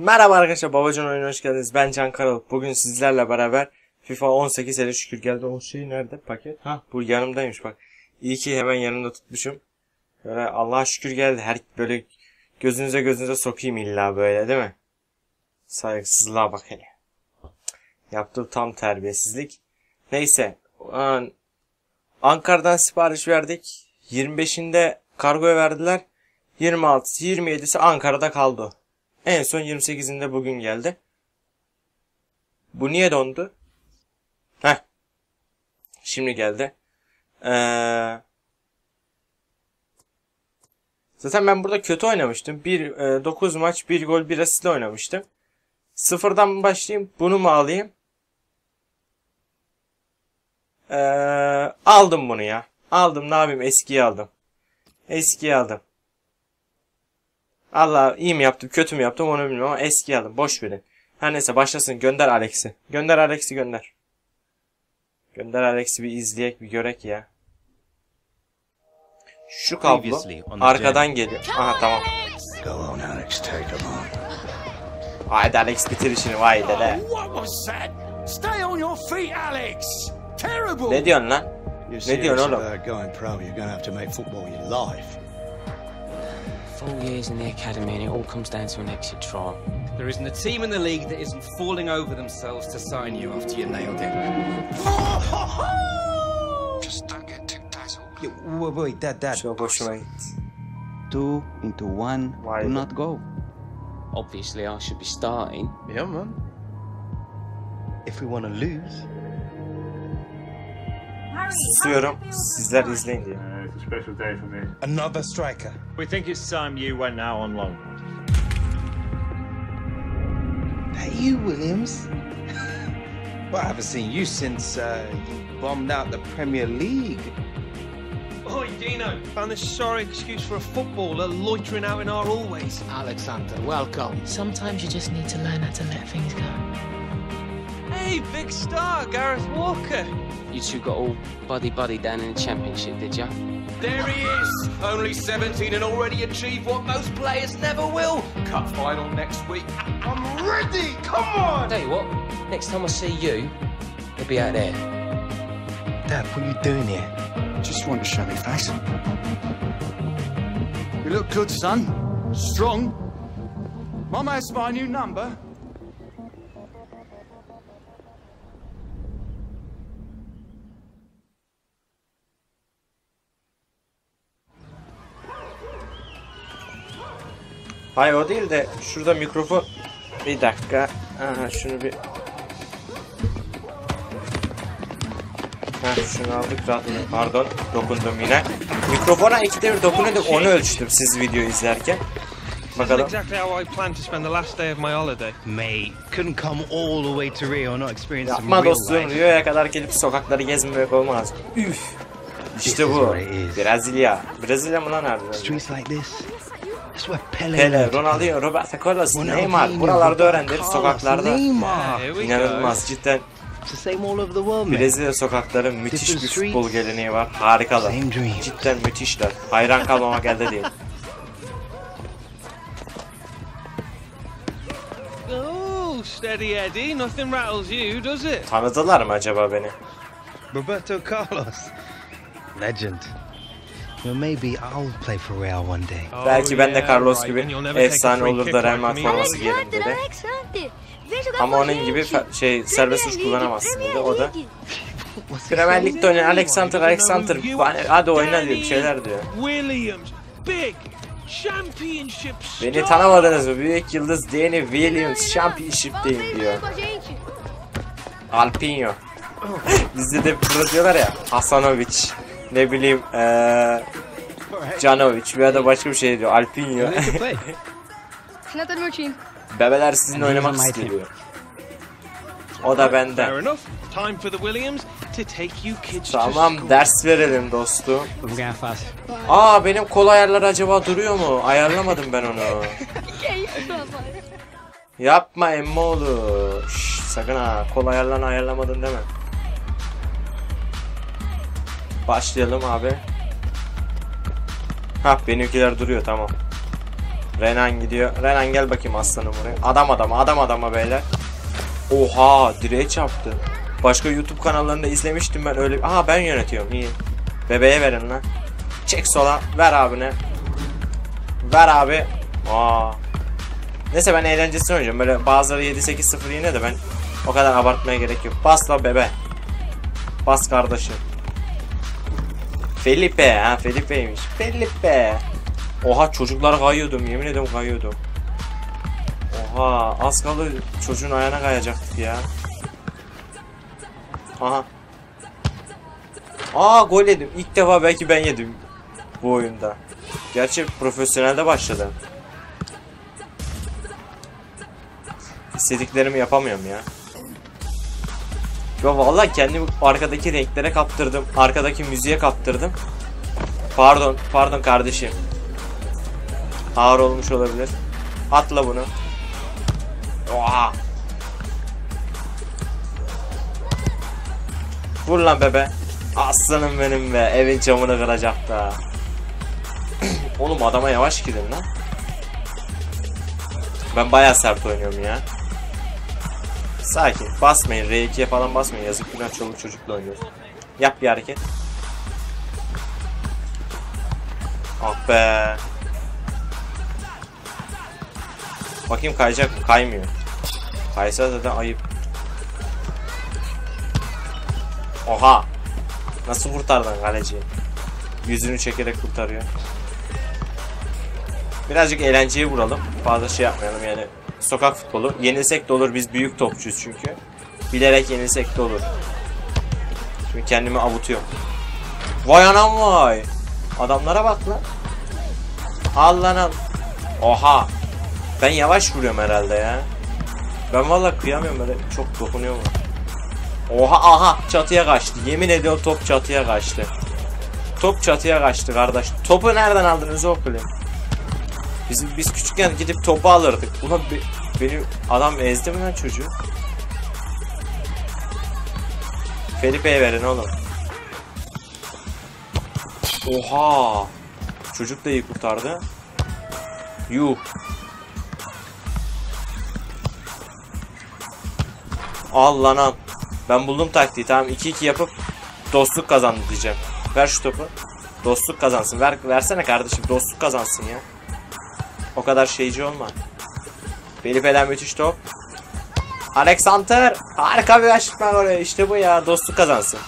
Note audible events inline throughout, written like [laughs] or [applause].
Merhaba arkadaşlar Babacan oyuna hoş geldiniz. Ben Can Karal. Bugün sizlerle beraber FIFA 18 hele şükür geldi. O şey nerede paket? Ha bu yanımdaymış bak. İyi ki hemen yanımda tutmuşum. Böyle Allah'a şükür geldi. Her böyle gözünüze gözünüze sokayım illa böyle değil mi? Saygısızlığa bak hele. Yaptığım tam terbiyesizlik. Neyse. an- Ankara'dan sipariş verdik. 25'inde kargoya verdiler. 26'sı 27'si Ankara'da kaldı. En son 28'inde bugün geldi. Bu niye dondu? Heh. Şimdi geldi. Ee, zaten ben burada kötü oynamıştım. 1 9 maç 1 gol 1 asistle oynamıştım. Sıfırdan başlayayım? Bunu mu alayım? Ee, aldım bunu ya. Aldım ne yapayım? Eskiyi aldım. Eskiyi aldım. Allah iyi mi yaptım kötü mü yaptım onu bilmiyorum ama eski aldım boş verin. Her neyse başlasın gönder Alex'i. Gönder Alex'i gönder. Gönder Alex'i bir izleyek bir görek ya. Şu kablo arkadan geliyor. Aha tamam. Haydi Alex bitir işini vay dede. What was that? Stay on your feet, Alex! Terrible! Ne diyorsun lan? You're Ne diyorsun oğlum? Four years in the academy and it all comes down to an exit trial. There isn't a team in the league that isn't falling over themselves to sign you after you nailed it. [laughs] Just don't get too dazzled. Yeah, wait, wait, Dad, Dad. Çok hoşuma gitti. Two into one. Why? Do not go. Obviously, I should be starting. Yeah, man. If we want to lose, Susuyorum. Sizler izleyin diye. It's a special day for me. another striker. We think it's time you went now on loan. That you, Williams? [laughs] well, I haven't seen you since uh, you bombed out the Premier League. Oi, Dino! Found this sorry excuse for a footballer loitering out in our hallways. Alexander, welcome. Sometimes you just need to learn how to let things go. Hey, big star, Gareth Walker! You two got all buddy buddy down in the championship, did ya? There he is! Only 17 and already achieved what most players never will. Cup final next week. I'm ready! Come on! Tell you what, next time I see you, you'll be out there. Dad, what are you doing here? Just want to show me face. You look good, son. Strong. Mum has my new number. Hayır o değil de şurada mikrofon. Bir dakika. Aha şunu bir. Ha şunu aldık zaten. Pardon dokundum yine. Mikrofona ikide bir dokunuyordum onu ölçtüm siz video izlerken. Bakalım. exactly how I planned to spend the last day of my holiday. Mate, couldn't come all the way to Rio not experience some Yapma real dostum life. Rio'ya kadar gelip sokakları gezmemek olmaz. Üf. İşte bu. Brezilya. Brezilya mı lan harbiden? Streets like this, Pele, Pele, Ronaldinho, Roberto Carlos. Neymar. Buralarda öğrendi sokaklarda. Neymar. İnanılmaz cidden. Brezilya sokakları müthiş bir futbol geleneği var. Harikalar. Cidden müthişler. Hayran kalmamak elde değil. [laughs] Oh, steady Eddie. Nothing rattles you, does it? Tanıdılar mı acaba beni? Roberto Carlos, legend. You know, maybe I'll play for Real one day. Oh, Belki ben de Carlos gibi efsane olur da Real Madrid forması giyerim dedi. Ama onun gibi şey serbest uç kullanamazsın dedi. O da Premier Lig'de oynayan Alexander Alexander bana- hadi oyna diyor bir şeyler diyor. Beni tanımadınız mı? Büyük yıldız Danny Williams Championship'teyim diyor. Alpinho. [laughs] Bizde de burada diyorlar ya Hasanovic. Ne bileyim eee Canovic veya da başka bir şey diyor. Alpinho. [laughs] Bebeler sizinle oynamak istiyor. O da benden. Tamam ders verelim fast. Aa benim kol ayarları acaba duruyor mu? Ayarlamadım ben onu. [laughs] Yapma emmoğlu. Şşş sakın ha kol ayarlarını ayarlamadın deme. Başlayalım abi. Ha benimkiler duruyor tamam. Renan gidiyor. Renan gel bakayım aslanım buraya. Adam adama adam adama beyler. Oha direğe çarptı. Başka YouTube kanallarında izlemiştim ben öyle. Aha ben yönetiyorum iyi. Bebeğe verin lan. Çek sola ver abine. Ver abi. Aa. Neyse ben eğlencesini oynayacağım. Böyle bazıları 7-8-0 yine de ben o kadar abartmaya gerek yok. Bas la bebe. Bas kardeşim. Felipe ha Felipe'ymiş. Felipe. Oha çocuklar kayıyordum yemin ediyorum kayıyordum. Oha az kaldı çocuğun ayağına kayacaktık ya. Aha. Aa gol yedim. İlk defa belki ben yedim bu oyunda. Gerçi profesyonelde başladım. İstediklerimi yapamıyorum ya. Ya vallahi kendimi arkadaki renklere kaptırdım. Arkadaki müziğe kaptırdım. Pardon, pardon kardeşim. Ağır olmuş olabilir. Atla bunu. Oha. Vur lan bebe. Aslanım benim be. Evin camını kıracak da. [clears throat] Oğlum adama yavaş gidin lan. Ben bayağı sert oynuyorum ya. Sakin. Basmayın. R2'ye falan basmayın. Yazık günah çoluk çocukla oynuyoruz. Yap bir hareket. Ah be. Bakayım kayacak mı? Kaymıyor. Kaysa zaten ayıp. Oha. Nasıl kurtardın kaleciyi? Yüzünü çekerek kurtarıyor. Birazcık eğlenceye vuralım. Fazla şey yapmayalım yani. Sokak futbolu. Yenilsek de olur. Biz büyük topçuyuz çünkü. Bilerek yenilsek de olur. Şimdi kendimi avutuyorum. Vay anam vay. Adamlara bak lan. Al lan. Oha. Ben yavaş vuruyorum herhalde ya. Ben vallahi kıyamıyorum böyle çok dokunuyorum. Oha aha çatıya kaçtı. Yemin ediyorum top çatıya kaçtı. Top çatıya kaçtı kardeş. Topu nereden aldınız okuyayım? Biz, biz küçükken gidip topu alırdık. Ulan be, beni adam ezdi mi lan çocuğu? Felipe'ye verin oğlum. Oha! Çocuk da iyi kurtardı. Yuh. Al lan al. Ben buldum taktiği tamam 2-2 yapıp dostluk kazandı diyeceğim. Ver şu topu. Dostluk kazansın. Ver, versene kardeşim dostluk kazansın ya. O kadar şeyci olma. Felipe'den müthiş top. Alexander. Harika bir açıklama oraya. İşte bu ya. Dostluk kazansın.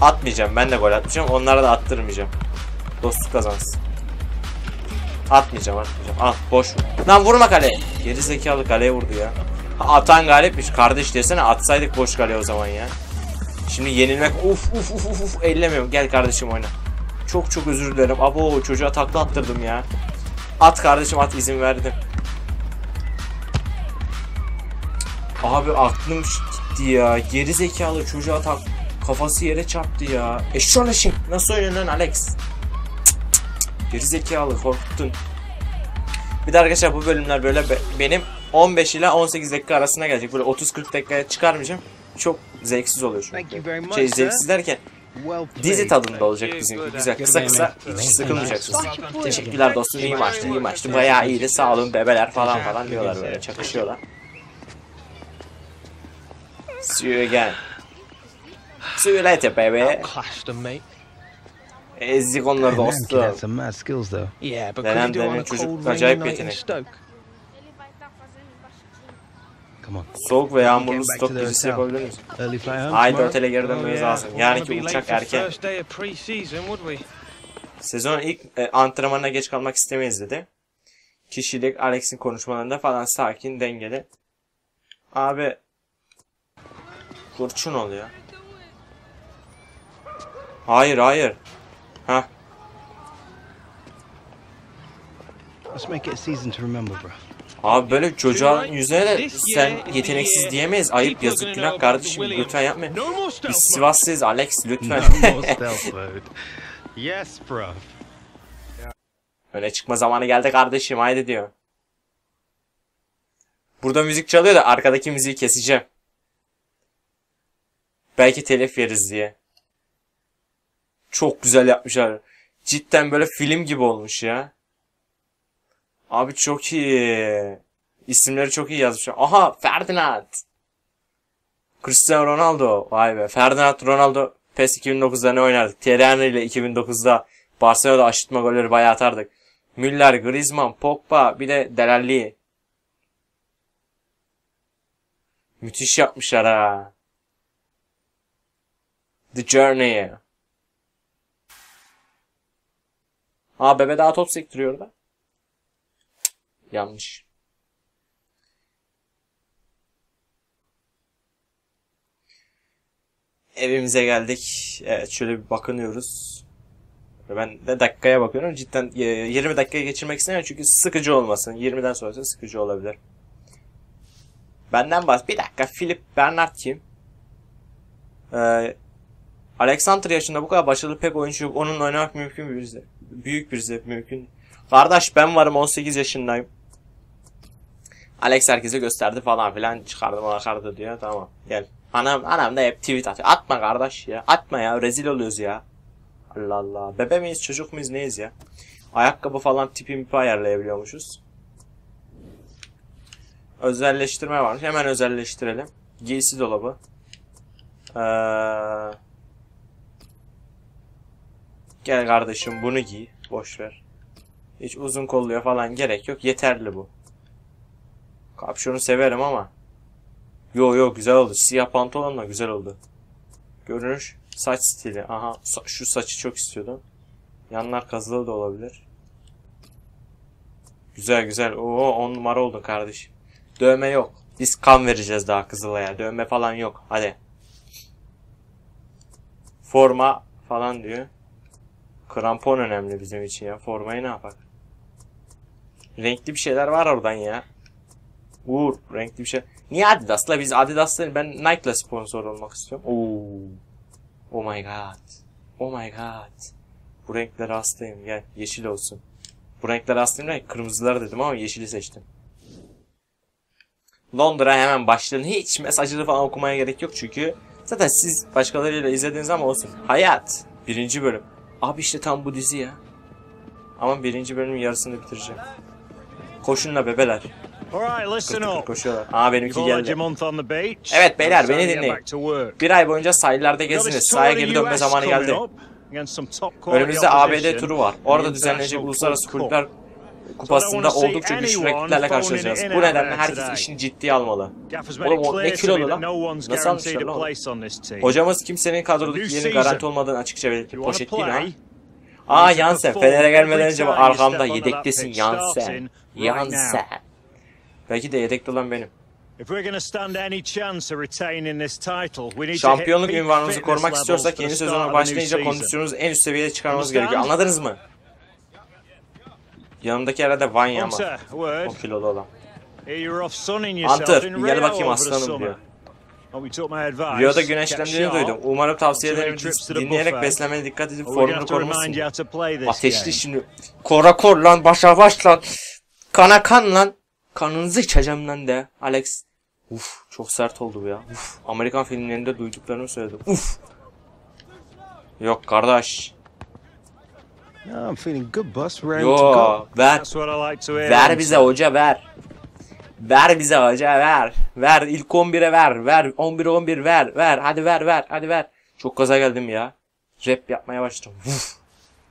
Atmayacağım. Ben de gol atmayacağım. Onlara da attırmayacağım. Dostluk kazansın. Atmayacağım atmayacağım. Al boş. Lan vurma kaleye. Geri zekalı kaleye vurdu ya. Ha, atan galipmiş. Kardeş desene atsaydık boş kaleye o zaman ya. Şimdi yenilmek uf uf uf uf uf ellemiyorum. Gel kardeşim oyna. Çok çok özür dilerim. Abo çocuğa takla attırdım ya. At kardeşim at izin verdim. Abi aklım gitti ya. Geri zekalı çocuğa tak kafası yere çarptı ya. Eşşoğlu eşim. Nasıl oynuyorsun Alex? Cık, cık, cık. Geri zekalı korkuttun. Bir de arkadaşlar bu bölümler böyle be- benim 15 ile 18 dakika arasına gelecek. Böyle 30-40 dakikaya çıkarmayacağım. Çok zevksiz oluyor çünkü. Şey zevksiz derken dizi tadında olacak bizimki. Güzel kısa kısa hiç sıkılmayacaksınız. Teşekkürler dostum iyi maçtı iyi maçtı. Bayağı iyiydi sağ olun bebeler falan falan diyorlar böyle çakışıyorlar. See you again. See you later baby. Clashed them, mate. Ezdik onları dostum. some mad skills though. Yeah, Come on. Soğuk ve yağmurlu stok gecesi yapabilir home Haydi otele geri Oh, dönmemiz lazım. Wouldn't be uçak erken. Sezon ilk e, antrenmanına geç kalmak istemeyiz dedi. Kişilik Alex'in konuşmalarında falan sakin, dengeli. Abi kurçun oluyor. Hayır hayır. Ha Let's make it a season to remember, bro. Abi böyle çocuğun yüzüne de sen yeteneksiz diyemeyiz. Ayıp yazık günah kardeşim lütfen yapma. Biz. Sivaslıyız Alex lütfen. Yes, bro. Öne çıkma zamanı geldi kardeşim haydi diyor. Burada müzik çalıyor da arkadaki müziği keseceğim. Belki telif yeriz diye. Çok güzel yapmışlar. Cidden böyle film gibi olmuş ya. Abi çok iyi. İsimleri çok iyi yazmışlar. Aha Ferdinand. Cristiano Ronaldo. Vay be. Ferdinand Ronaldo PES 2009'da ne oynardık? Henry ile 2009'da Barcelona'da aşırtma golleri bayağı atardık. Müller, Griezmann, Pogba bir de Delalli. Müthiş yapmışlar ha. The Journey. Ha bebe daha top sektiriyor da. Yanlış. Evimize geldik. Evet şöyle bir bakınıyoruz. Ben de dakikaya bakıyorum. Cidden e, 20 dakikaya geçirmek istemiyorum çünkü sıkıcı olmasın. 20'den sonrası sıkıcı olabilir. Benden bahs. Bir dakika. Philip Bernard kim? Ee, Alexander yaşında bu kadar başarılı pek oyuncu yok. Onunla oynamak mümkün bir bize. Büyük bir zevk mümkün. Kardeş ben varım 18 yaşındayım. Alex herkese gösterdi falan filan çıkardı bana kardı diyor. Tamam gel. Anam anam da hep tweet atıyor. Atma kardeş ya. Atma ya. Rezil oluyoruz ya. Allah Allah. Bebe miyiz çocuk muyuz neyiz ya? Ayakkabı falan tipi mipi ayarlayabiliyormuşuz. Özelleştirme varmış. Hemen özelleştirelim. Giysi dolabı. Ee, gel kardeşim bunu giy. Boş ver. Hiç uzun kolluya falan gerek yok. Yeterli bu. Kapşonu severim ama. Yo yo güzel oldu. Siyah pantolonla güzel oldu. Görünüş. Saç stili. Aha şu saçı çok istiyordum. Yanlar kazılı da olabilir. Güzel güzel. Oo on numara oldu kardeşim. Dövme yok. Biz kan vereceğiz daha Kızılay'a. Dövme falan yok. Hadi. Forma falan diyor. Krampon önemli bizim için ya. Formayı ne yapak? Renkli bir şeyler var oradan ya. Uğur renkli bir şey. Niye Adidas'la? Biz Adidas'la ben Nike'la sponsor olmak istiyorum. Oo. Oh my god. Oh my god. Bu renklere hastayım. Gel yeşil olsun. Bu renklere hastayım da kırmızılar dedim ama yeşili seçtim. Londra hemen başlayalım. Hiç mesajları falan okumaya gerek yok çünkü zaten siz başkalarıyla izlediğiniz ama olsun. Hayat. Birinci bölüm. Abi işte tam bu dizi ya. Ama birinci bölümün yarısını bitireceğim. Koşunla bebeler. Koşuyorlar. Aa benimki geldi. Evet, beyler, beni dinleyin. Bir ay boyunca sahillerde geziniz. Sahaya geri dönme zamanı geldi. Önümüzde ABD turu var. Orada the düzenlenecek uluslararası kulüpler kupasında oldukça see güçlü rakiplerle karşılaşacağız. Bu nedenle herkes işini ciddiye almalı. Oğlum o ne kilolu lan? Nasıl almışlar lan? place on this team. Hocamız kimsenin kadrodaki yerini garanti olmadığını açıkça belirtti. Poşet değil ha. Aa You Yansen. Fener'e gelmeden önce arkamda yedektesin. Yansen. Yansen. Belki de yedekte olan benim. Şampiyonluk ünvanımızı korumak istiyorsak yeni sezona başlayınca season. kondisyonumuzu en üst seviyede çıkarmamız gerekiyor. Anladınız mı? Yanındaki herhalde Vanya ama. O kilolu olan. Hunter, gel bakayım aslanım diyor. Advice. Rio'da güneşlendiğini duydum. Umarım tavsiyelerimi dinleyerek beslenmene dikkat edip formunu this Ateşli şimdi. Kora kor lan başa baş lan. Kana kan lan. Kanınızı içeceğim lan de. Alex. Uf çok sert oldu bu ya. Uf. Amerikan filmlerinde duyduklarımı söyledim. Uf. Yok kardeş. No, I'm feeling good, boss. Ready to go. Yo ver. That's what I like to hear. Ver bize hoca ver. Ver bize hoca ver. Ver ilk 11'e ver. Ver 11'e 11 ver. Ver hadi ver ver hadi ver. Çok gaza geldim ya. Rap yapmaya başladım. Uf.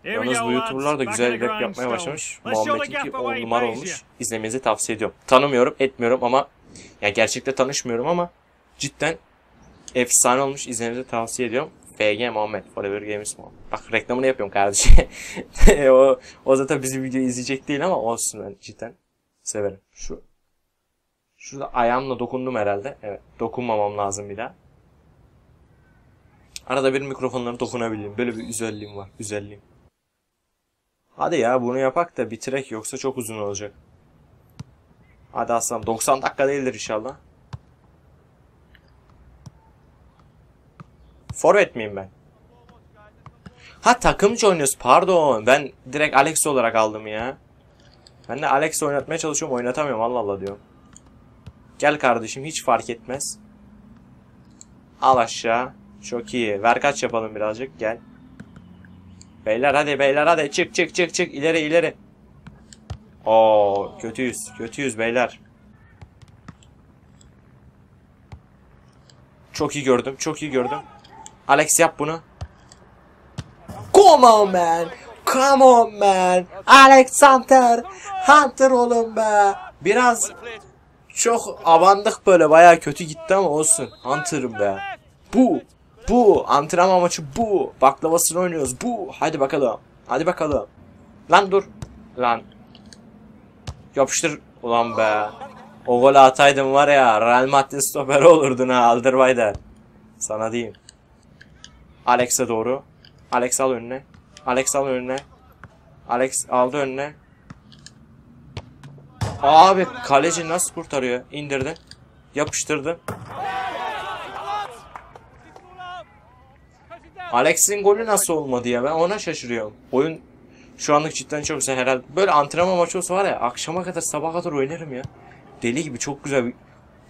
Yalnız bu YouTuber'lar da güzel rap yapmaya başlamış. Let's show the Muhammed gap 2 away 10 numara olmuş. İzlemenizi tavsiye ediyorum. Tanımıyorum, etmiyorum ama ya gerçekte tanışmıyorum ama cidden efsane olmuş. İzlemenizi tavsiye ediyorum. FG Muhammed. Forever Games Muhammed. Bak reklamını yapıyorum kardeşim. [laughs] o, o zaten bizim videoyu izleyecek değil ama olsun ben cidden severim. Şu Şurada ayağımla dokundum herhalde. Evet. Dokunmamam lazım bir daha. Arada bir mikrofonlara dokunabileyim. Böyle bir güzelliğim var. Güzelliğim. Hadi ya bunu yapak da bitirek yoksa çok uzun olacak. Hadi aslanım 90 dakika değildir inşallah. Forvet miyim ben? Ha takımcı oynuyoruz pardon. Ben direkt Alex olarak aldım ya. Ben de Alex oynatmaya çalışıyorum oynatamıyorum Allah Allah diyorum. Gel kardeşim hiç fark etmez. Al aşağı. Çok iyi. Ver kaç yapalım birazcık gel. Beyler hadi beyler hadi çık çık çık çık ileri ileri. Oo kötüyüz. Kötüyüz beyler. Çok iyi gördüm. Çok iyi gördüm. Alex yap bunu. Come on man. Come on man. Alexander. Hunter oğlum be. Biraz çok abandık böyle bayağı kötü gitti ama olsun. Hunter'ım be. Bu. Bu. Antrenman maçı bu. Baklavasını oynuyoruz. Bu. Hadi bakalım. Hadi bakalım. Lan dur. Lan. Yapıştır. Ulan be. O golü ataydım var ya. Real Madrid stoperi olurdun ha. Alderweireld. Sana diyeyim. Alex'e doğru. Alex al önüne. Alex al önüne. Alex aldı önüne. Abi kaleci nasıl kurtarıyor? İndirdi. Yapıştırdı. Alex'in golü nasıl olmadı ya? Ben ona şaşırıyorum. Oyun şu anlık cidden çok güzel herhalde. Böyle antrenman maçı olsa var ya akşama kadar sabaha kadar oynarım ya. Deli gibi çok güzel. bir-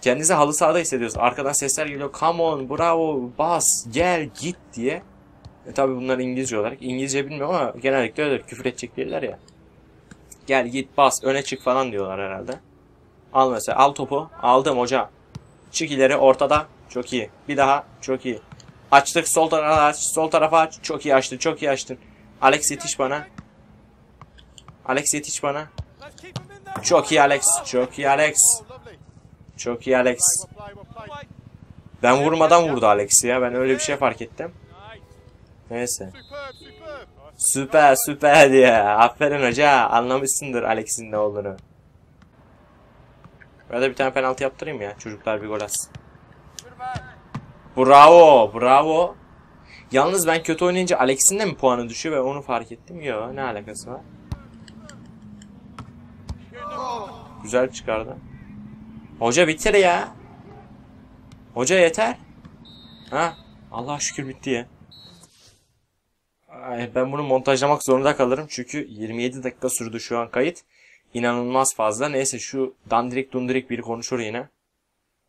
Kendinizi halı sahada hissediyoruz. Arkadan sesler geliyor. Come on, bravo, bas, gel, git diye. E tabi bunlar İngilizce olarak. İngilizce bilmiyorum ama genellikle öyle küfür edecek değiller ya. Gel git bas öne çık falan diyorlar herhalde. Al mesela al topu. Aldım hoca. Çık ileri ortada. Çok iyi. Bir daha. Çok iyi. Açtık sol tarafa aç. Sol tarafa aç. Çok iyi açtın. Çok iyi açtın. Alex yetiş bana. Alex yetiş bana. Çok iyi Alex. Çok iyi Alex. Çok iyi Alex. Ben vurmadan vurdu Alex ya. Ben öyle bir şey fark ettim. Neyse. Süper süper diye. Aferin hoca. Anlamışsındır Alex'in ne olduğunu. Burada bir tane penaltı yaptırayım ya. Çocuklar bir gol atsın. Bravo. Bravo. Yalnız ben kötü oynayınca Alex'in de mi puanı düşüyor ve onu fark ettim. Yo ne alakası var? Güzel çıkardı. Hoca bitir ya. Hoca yeter. Ha? Allah şükür bitti ya. Ay, ben bunu montajlamak zorunda kalırım çünkü 27 dakika sürdü şu an kayıt. İnanılmaz fazla. Neyse şu dandirik dundirik biri konuşur yine.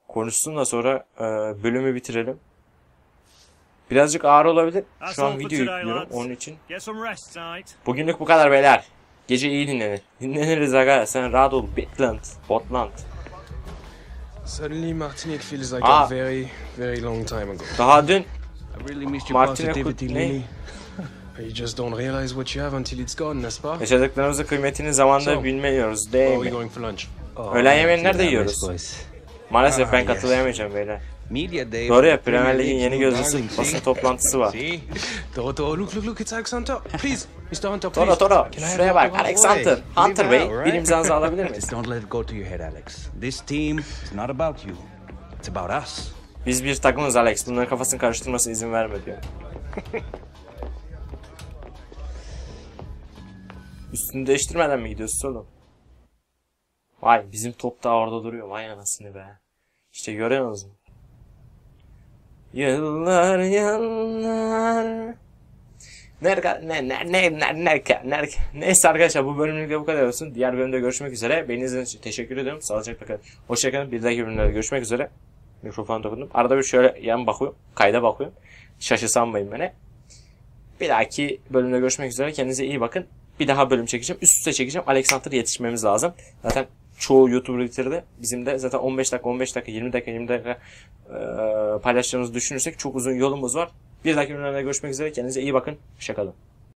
Konuşsun da sonra e, bölümü bitirelim. Birazcık ağır olabilir. Şu an video yüklüyorum onun için. Bugünlük bu kadar beyler. Gece iyi dinlenir. Dinleniriz aga. Sen rahat ol. Bitland. Botland. Suddenly, feels like Ah. a very, very long time ago. Daha dün really Martinique positivity, ne? [laughs] You just don't realize what you have until it's gone, n'est-ce pas? yaşadıklarımızın kıymetini zamanda So, bilmiyoruz değil mi? Öğlen yemeğini nerede yiyoruz? Maalesef ben Ah, katılayamayacağım beyler. Doğru ya Premier Lig'in yeni darling, basın toplantısı var. Toro, Toro, look, look, look, it's Alexander. Please, Mr. Hunter, Toro please. Toro have şuraya bak autograph? Alex Hunter. Bey bir imzanızı [laughs] alabilir miyiz? Don't let it go to your head, Alex. This team is not about you. It's about us. Biz bir takımız Alex. Bunların kafasını karıştırmasına izin verme diyor. [laughs] Üstünü değiştirmeden mi gidiyorsun oğlum? Vay bizim top da orada duruyor. Vay anasını be. İşte görüyorsunuz mu? Yıllar yıllar. Nerede ne ne ne ne ne ne Neyse arkadaşlar bu bölümlük de bu kadar olsun. Diğer bölümde görüşmek üzere. Beni izlediğiniz için teşekkür ediyorum. Sağlıcakla kalın. Hoşçakalın. Bir dahaki bölümlerde görüşmek üzere. Mikrofonu dokundum. Arada bir şöyle yan bakıyorum. Kayda bakıyorum. Şaşı sanmayın beni. Bir dahaki bölümde görüşmek üzere. Kendinize iyi bakın. Bir daha bölüm çekeceğim. Üst üste çekeceğim. Alexander yetişmemiz lazım. Zaten çoğu YouTuber bitirdi. Bizim de zaten 15 dakika, 15 dakika, 20 dakika, 20 dakika e, paylaşacağımızı düşünürsek çok uzun yolumuz var. Bir dahaki bölümlerde görüşmek üzere. Kendinize iyi bakın. Hoşçakalın.